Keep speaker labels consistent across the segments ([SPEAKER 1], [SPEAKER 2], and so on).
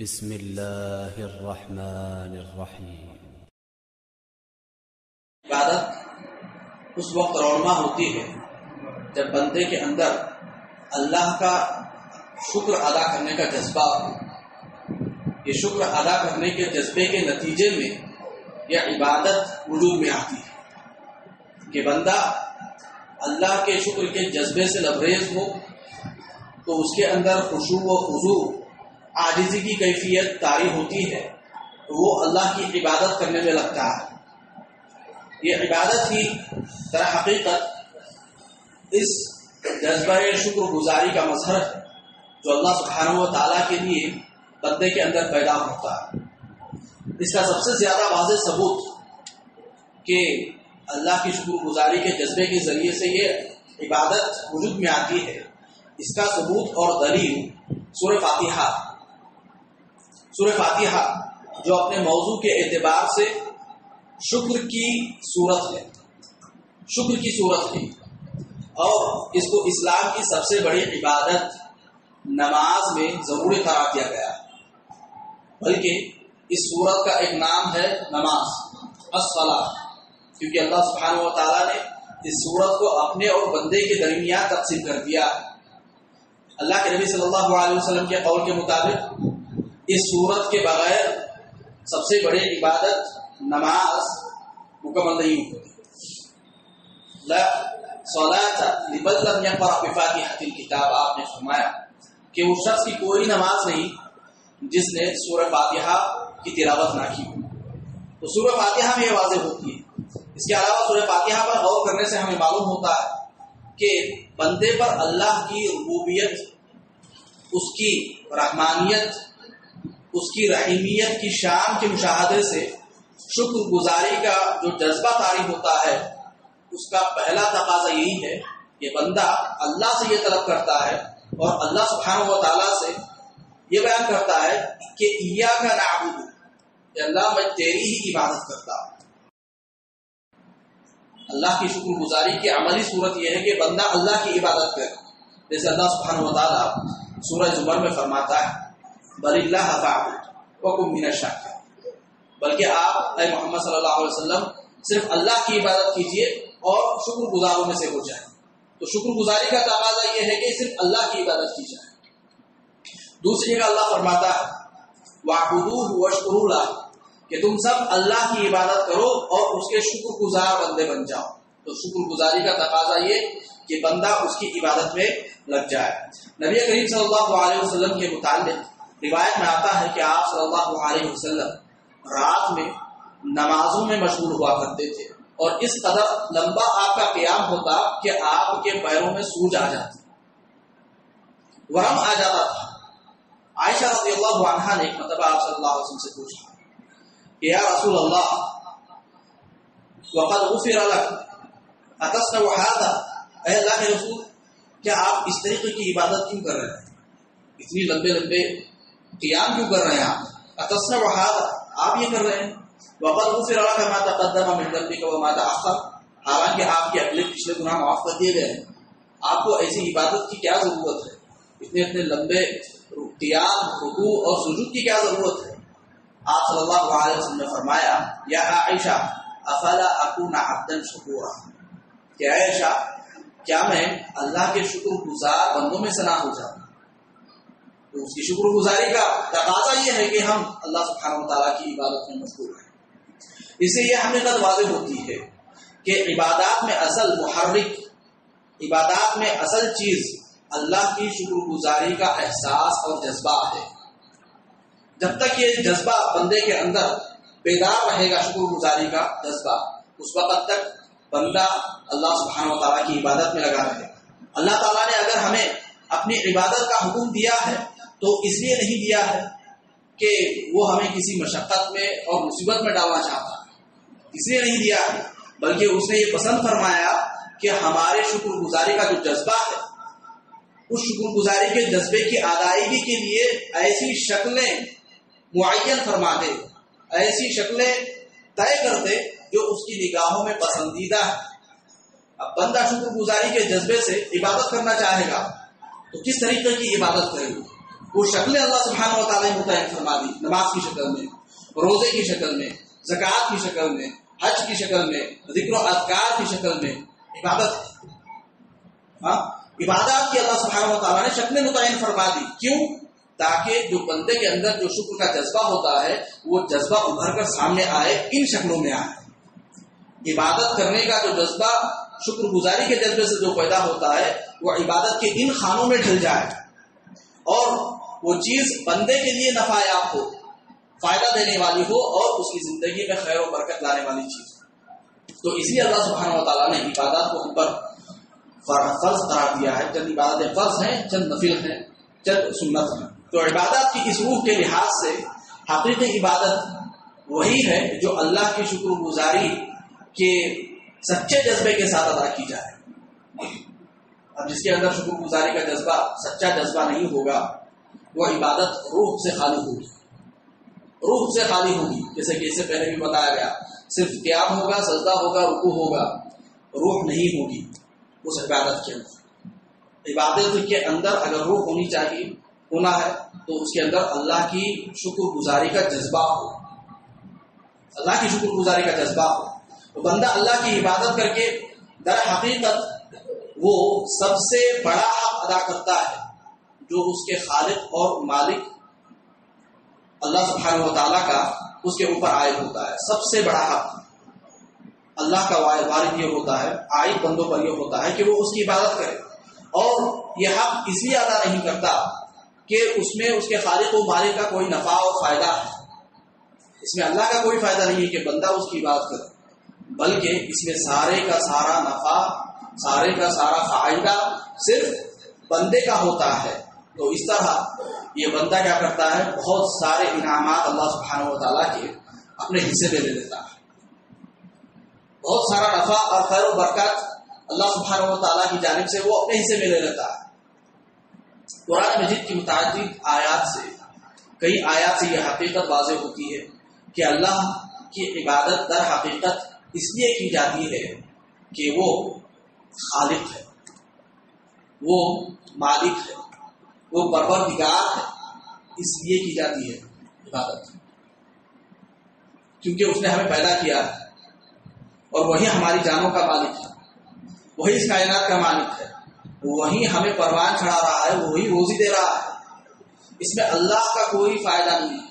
[SPEAKER 1] بسم الله الرحمن الرحيم
[SPEAKER 2] عبادت اس وقت رونما ہوتی ہے جب بندے کے اندر اللہ کا شکر ادا کرنے کا جذبہ ہو۔ یہ شکر ادا کرنے کے جذبے کے نتیجے میں یہ عبادت وجود میں آتی ہے۔ کہ بندہ اللہ کے شکر کے جذبے سے لبریز ہو تو اس کے اندر خوشو و خضو عاجزی کی کیفیت طاری ہوتی ہے، تو وہ اللہ کی عبادت کرنے میں لگتا ہے۔ یہ عبادت ہی در حقیقت اس جذبہ شکر گزاری کا مظہر ہے، جو اللہ سبحانہ و تعالیٰ کے لیے بندے کے اندر پیدا ہوتا ہے۔ اس کا سب سے زیادہ واضح ثبوت کہ اللہ کی شکر گزاری کے جذبے کے ذریعے سے یہ عبادت وجود میں آتی ہے۔ اس کا ثبوت اور دلیل سورہ فاتحہ سورہ فاتحہ، جو اپنے موضوع کے اعتبار سے شکر کی صورت ہے۔ شکر کی صورت ہے۔ اور اس کو اسلام کی سب سے بڑی عبادت، نماز میں ضروری قرار دیا گیا۔ ہے بلکہ اس صورت کا ایک نام ہے نماز الصلاح کیونکہ اللہ سبحانہ و تعالیٰ نے اس صورت کو اپنے اور بندے کے درمیان تقسیم کر دیا۔ اللہ کے نبی صلی اللہ علیہ وسلم کے قول کے مطابق اس صورت کے بغیر سب سے بڑی عبادت نماز مکمل نہیں ہوتی۔ کتاب آپ نے فرمایا کہ اس شخص کی کوئی نماز نہیں جس نے سورہ فاتحہ کی تلاوت نہ کی تو سورہ فاتحہ میں یہ واضح ہوتی ہے۔ اس کے علاوہ سورہ فاتحہ پر غور کرنے سے ہمیں معلوم ہوتا ہے کہ بندے پر اللہ کی ربوبیت، اس کی رحمانیت اس کی رحیمیت کی شان کے مشاہدے سے شکر گزاری کا جو جذبہ تاری ہوتا ہے، اس کا پہلا تقاضا یہی ہے کہ بندہ اللہ سے یہ طلب کرتا ہے اور اللہ سبحانہ و تعالیٰ سے یہ بیان کرتا ہے کہ ایا کا نعبد، کہ اللہ میں تیری ہی عبادت کرتا ہوں۔ اللہ کی شکر گزاری کی عملی صورت یہ ہے کہ بندہ اللہ کی عبادت کرے۔ جیسے اللہ سبحانہ و تعالیٰ سورج زمر میں فرماتا ہے بل اللہ وکم من الشاکر بلکہ آپ، اے محمد صلی اللہ علیہ وسلم، صرف اللہ کی عبادت کیجیے اور شکر گزاروں میں سے ہو جائے تو شکر گزاری کا تقاضا یہ ہے کہ صرف اللہ کی عبادت کی جائے۔ دوسری جگہ اللہ فرماتا ہے واقعہ وشکر کہ تم سب اللہ کی عبادت کرو اور اس کے شکر گزار بندے بن جاؤ۔ تو شکر گزاری کا تقاضا یہ کہ بندہ اس کی عبادت میں لگ جائے۔ نبی کریم صلی اللہ علیہ وسلم کے متعلق روایت میں آتا ہے کہ آپ صلی اللہ علیہ وسلم رات میں نمازوں میں مشغول ہوا کرتے تھے اور اس قدر لمبا آپ کا قیام ہوتا کہ آپ کے پیروں میں سوج آ جاتی۔ ورم آ جاتا تھا۔ عائشہ رضی اللہ عنہ نے مطلب آپ صلی اللہ علیہ وسلم سے پوچھا کہ یا رسول اللہ، وقد غفر لك اتصنع هذا اے اللہ کے رسول، کیا آپ اس طریقے کی عبادت کیوں کر رہے ہیں؟ اتنی لمبے لمبے قیام کیوں کر رہے ہیں آپ؟ اتصنع هذا آپ یہ کر رہے ہیں؟ وقد غفر لك ما تقدم من ذنبك وما تاخر حالانکہ آپ کے اگلے پچھلے گناہ معاف کر دیے گئے ہیں۔ آپ کو ایسی عبادت کی کیا ضرورت ہے؟ اتنے اتنے لمبے قیام رکوع اور سجود کی کیا ضرورت ہے؟ آپ صلی اللہ علیہ وسلم نے فرمایا، یا عائشہ، افلا اکون عبدا شکورا؟ کہ عائشہ، کیا میں اللہ کے شکر گزار بندوں میں سے نہ ہو جاؤں؟ تو اس کی شکر گزاری کا تقاضا یہ ہے کہ ہم اللہ سبحانہ و تعالیٰ کی عبادت میں مشغول ہیں۔ اس سے یہ حقیقت واضح ہوتی ہے کہ عبادات میں اصل محرک، عبادات میں اصل چیز اللہ کی شکر گزاری کا احساس اور جذبہ ہے۔ جب تک یہ جذبہ بندے کے اندر بیدار رہے گا شکر گزاری کا جذبہ، اس وقت تک بندہ اللہ سبحانہ و تعالیٰ کی عبادت میں لگا رہے گا۔ اللہ تعالیٰ نے اگر ہمیں اپنی عبادت کا حکم دیا ہے تو اس لیے نہیں دیا ہے کہ وہ ہمیں کسی مشقت میں اور مصیبت میں ڈالنا چاہتا ہے۔ اس لیے نہیں دیا ہے، بلکہ اس نے یہ پسند فرمایا کہ ہمارے شکر گزاری کا جو جذبہ ہے، اس شکر گزاری کے جذبے کی ادائیگی کے لیے ایسی شکلیں معین فرما دے، ایسی شکلیں طے کر دے جو اس کی نگاہوں میں پسندیدہ ہے اب بندہ شکر گزاری کے جذبے سے عبادت کرنا چاہے گا، تو کس طریقے کی عبادت کرے گی وہ شکلیں اللہ سبحانہ و تعالیٰ نے متعین فرما دی، نماز کی شکل میں، روزے کی شکل میں، زکوٰۃ کی شکل میں، حج کی شکل میں، ذکر و اذکار کی شکل میں، عبادت۔ ہاں؟ عبادات کی اللہ سبحانہ و تعالیٰ نے شکلیں متعین فرما دی۔ کیوں؟ تاکہ جو بندے کے اندر جو شکر کا جذبہ ہوتا ہے، وہ جذبہ ابھر کر سامنے آئے، ان شکلوں میں آئے۔ عبادت کرنے کا جو جذبہ، شکر گزاری کے جذبے سے جو پیدا ہوتا ہے، وہ عبادت کے ان خانوں میں ڈھل جائے۔ اور وہ چیز بندے کے لیے نفع یاب ہو، فائدہ دینے والی ہو اور اس کی زندگی میں خیر و برکت لانے والی چیز تو اسی اللہ سبحانہ و تعالیٰ نے عبادات کو ہم پر فرض قرار دیا ہے۔ چند عبادتیں فرض ہیں، چند نفل ہیں، چند سنت ہیں۔ تو عبادت کی اس روح کے لحاظ سے حقیقی عبادت وہی ہے جو اللہ کی شکر گزاری کے سچے جذبے کے ساتھ ادا کی جائے۔ اب جس کے اندر شکر گزاری کا جذبہ، سچا جذبہ نہیں ہوگا وہ عبادت روح سے خالی ہوگی۔ روح سے خالی ہوگی، جیسے کہ اس سے پہلے بھی بتایا گیا۔ صرف قیام ہوگا، سجدہ ہوگا رکو ہوگا، روح نہیں ہوگی۔ اس عبادت کے اندر۔ عبادت کے اندر اگر روح ہونی چاہیے، ہونا ہے، تو اس کے اندر اللہ کی شکر گزاری کا جذبہ ہو۔ اللہ کی شکر گزاری کا جذبہ ہو۔ تو بندہ اللہ کی عبادت کر کے در حقیقت وہ سب سے بڑا حق ادا کرتا ہے۔ جو اس کے خالق اور مالک اللہ سبحانہ و تعالیٰ کا اس کے اوپر عائد ہوتا ہے۔ سب سے بڑا حق اللہ کا وارد یہ ہوتا ہے، عائد بندوں پر یہ ہوتا ہے کہ وہ اس کی عبادت کرے۔ اور یہ حق اس لیے ادا نہیں کرتا کہ اس میں اس کے خالق و مالک کا کوئی نفع اور فائدہ ہے۔ اس میں اللہ کا کوئی فائدہ نہیں ہے کہ بندہ اس کی عبادت کرے، بلکہ اس میں سارے کا سارا نفع، سارے کا سارا فائدہ صرف بندے کا ہوتا ہے۔ تو اس طرح یہ بندہ کیا کرتا ہے؟ بہت سارے انعامات اللہ سبحانہ و تعالیٰ کے اپنے حصے میں لے لیتا ہے۔ بہت سارا نفع اور خیر و برکت اللہ سبحانہ و تعالیٰ کی جانب سے وہ اپنے حصے میں لے لیتا ہے۔ قرآن مجید کی متعدد آیات سے، کئی آیات سے یہ حقیقت واضح ہوتی ہے کہ اللہ کی عبادت در حقیقت اس لیے کی جاتی ہے کہ وہ خالق ہے، وہ مالک ہے۔ وہ پروردگار ہے۔ اس لیے کی جاتی ہے عبادت۔ کیونکہ اس نے ہمیں پیدا کیا اور وہی ہماری جانوں کا مالک ہے۔ وہی اس کائنات کا مالک ہے۔ وہی ہمیں پروان چڑھا رہا ہے، وہی روزی دے رہا ہے۔ اس میں اللہ کا کوئی فائدہ نہیں۔ ہے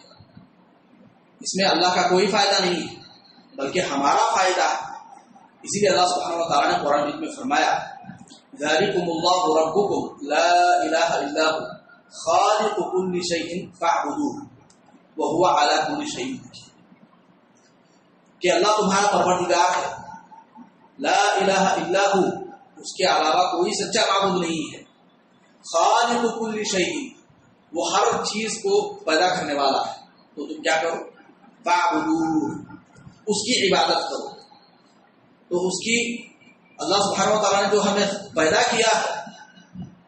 [SPEAKER 2] اس میں اللہ کا کوئی فائدہ نہیں ہے بلکہ ہمارا فائدہ۔ ہے اسی لیے اللہ سبحانہ و تعالیٰ نے قرآن میں فرمایا ذالکم اللہ ربکم لا الہ الا ہو خالق کل شیء فاعبدوه. وهو على كل شيء کہ اللہ تمہارا پروردگار ہے. لا الہ الا ہو اس کے علاوہ کوئی سچا معبود نہیں ہے. خالق کل شیء وہ ہر چیز کو پیدا کرنے والا ہے. تو تم کیا کرو؟ فاعبدوه. اس کی عبادت کرو. تو اس کی اللہ سبحانہ و تعالیٰ نے جو ہمیں پیدا کیا ہے،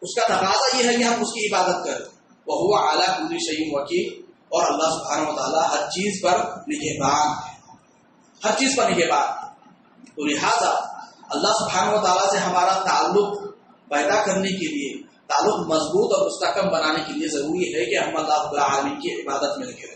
[SPEAKER 2] اس کا تقاضا یہ ہے کہ ہم اس کی عبادت کریں۔ وہ ہوا اعلیٰ پوری شعیم وکیل، اور اللہ سبحانہ و تعالیٰ ہر چیز پر نگہبان ہے۔ ہر چیز پر نگہبان۔ تو لہٰذا اللہ سبحانہ و تعالیٰ سے ہمارا تعلق پیدا کرنے کے لیے، تعلق مضبوط اور مستحکم بنانے کے لیے ضروری ہے کہ ہم اللہ عالمی کی عبادت میں لگے